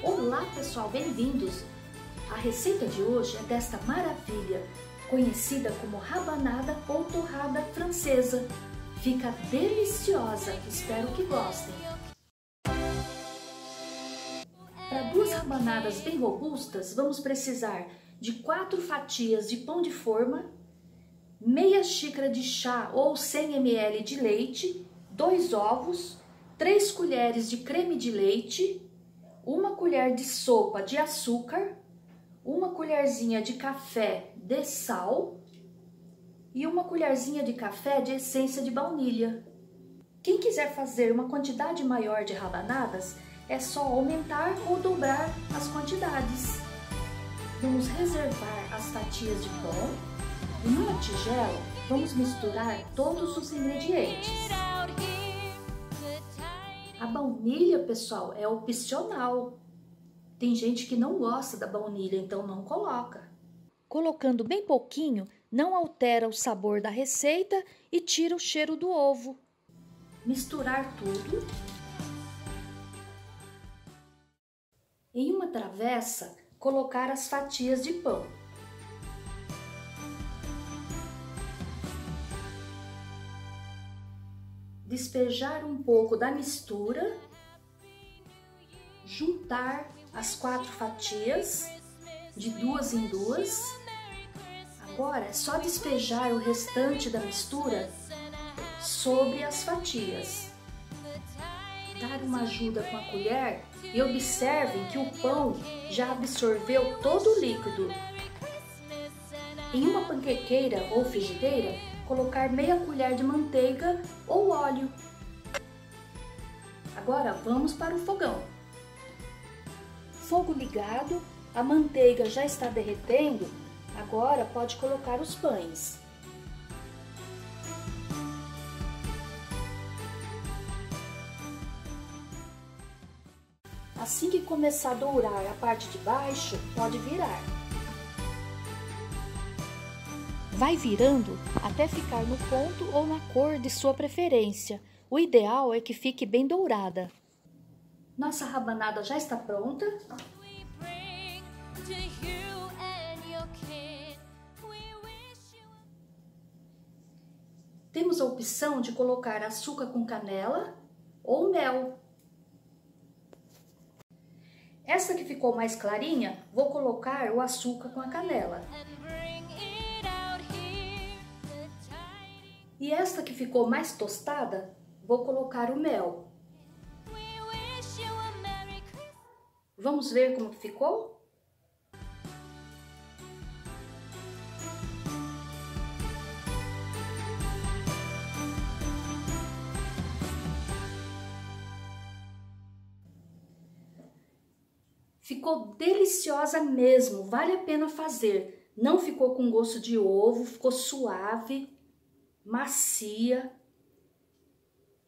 Olá pessoal, bem-vindos! A receita de hoje é desta maravilha, conhecida como rabanada ou torrada francesa. Fica deliciosa, espero que gostem. Para duas rabanadas bem robustas, vamos precisar de quatro fatias de pão de forma, meia xícara de chá ou 100 ml de leite, dois ovos, três colheres de creme de leite, uma colher de sopa de açúcar, uma colherzinha de café de sal e uma colherzinha de café de essência de baunilha. Quem quiser fazer uma quantidade maior de rabanadas, é só aumentar ou dobrar as quantidades. Vamos reservar as fatias de pão e numa tigela vamos misturar todos os ingredientes. Baunilha, pessoal, é opcional. Tem gente que não gosta da baunilha, então não coloca. Colocando bem pouquinho, não altera o sabor da receita e tira o cheiro do ovo. Misturar tudo. Em uma travessa, colocar as fatias de pão. Despejar um pouco da mistura juntar as quatro fatias de duas em duas. Agora é só despejar o restante da mistura sobre as fatias. Dar uma ajuda com a colher e observem que o pão já absorveu todo o líquido. Em uma panquequeira ou frigideira, colocar meia colher de manteiga ou óleo. Agora vamos para o fogão fogo ligado, a manteiga já está derretendo, agora pode colocar os pães. Assim que começar a dourar a parte de baixo, pode virar. Vai virando até ficar no ponto ou na cor de sua preferência. O ideal é que fique bem dourada. Nossa rabanada já está pronta. Temos a opção de colocar açúcar com canela ou mel. Essa que ficou mais clarinha, vou colocar o açúcar com a canela. E esta que ficou mais tostada, vou colocar o mel. Vamos ver como ficou? Ficou deliciosa mesmo, vale a pena fazer. Não ficou com gosto de ovo, ficou suave, macia.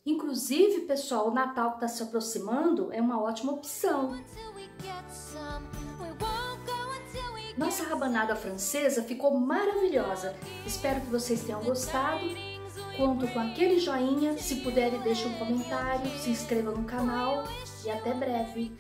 Inclusive, pessoal, o Natal que está se aproximando é uma ótima opção. Nossa rabanada francesa ficou maravilhosa. Espero que vocês tenham gostado. Conto com aquele joinha. Se puder, deixe um comentário, se inscreva no canal e até breve.